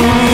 you.